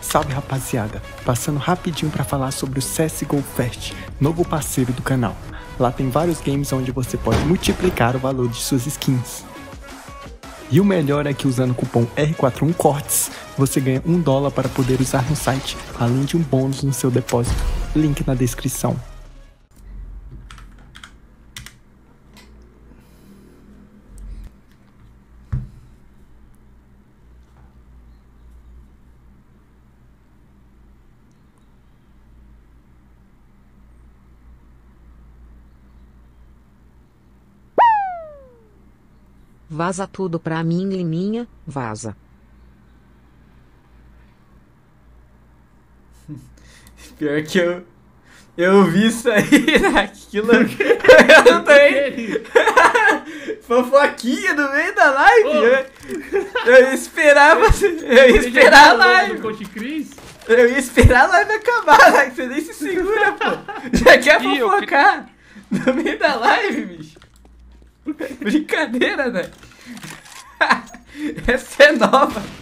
Salve rapaziada, passando rapidinho para falar sobre o CSGO Fest, novo parceiro do canal. Lá tem vários games onde você pode multiplicar o valor de suas skins. E o melhor é que usando o cupom R41CORTES, você ganha um dólar para poder usar no site, além de um bônus no seu depósito. Link na descrição. Vaza tudo pra mim, Liminha, vaza. Pior que eu. Eu vi isso aí naquilo. eu também. Fofoquinha no meio da live. Eu, eu esperava. Eu ia esperar a live. Eu ia esperar a live acabar, né? Você nem se segura, pô. Já quer fofocar no meio da live, bicho. Brincadeira, né? Essa é nova.